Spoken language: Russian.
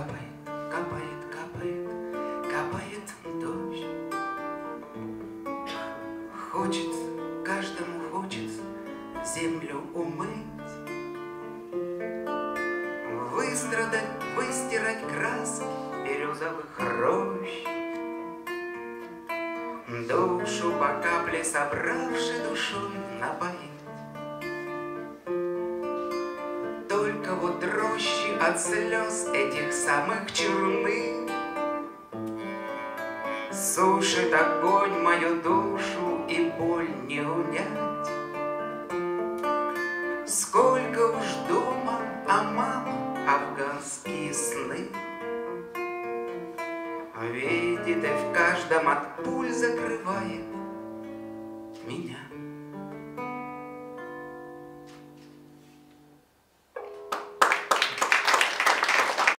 капает, капает, капает, капает дождь. Хочется, каждому хочется землю умыть, Выстрадать, выстирать краски бирюзовых рощ. Душу по капле собравши душу напоить, могут дрожи от слез этих самых чурны. Сушит огонь мою душу и боль не унять. Сколько уж думал о а мама афганские сны. А Видит и в каждом от пуль закрывает меня.